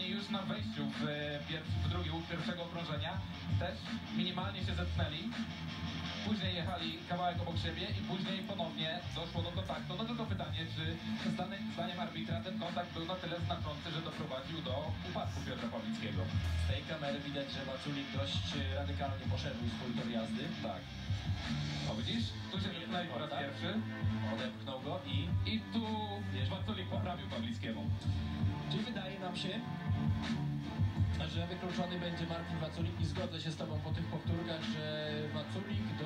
oni już na wejściu w, pierwszy, w drugi łuk pierwszego okrążenia też minimalnie się zetknęli. Później jechali kawałek obok siebie i później ponownie doszło do kontaktu. No tylko pytanie, czy zdane, zdaniem arbitra ten kontakt był na tyle znaczący, że doprowadził do upadku Piotra Pawlickiego. Z tej kamery widać, że Maculik dość e, radykalnie poszedł swój tor jazdy. Tak. O widzisz? Tu się zetknęli po raz pierwszy Odepchnął go i... i tu Waculik poprawił Pawlickiemu. Czyli wydaje nam się, że wykluczony będzie Martin Waculik i zgodzę się z Tobą po tych do